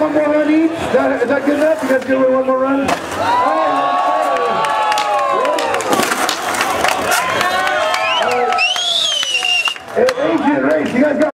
one more run each? Is that, is that good enough? You guys give it one more run? Right. Agent Race, you guys got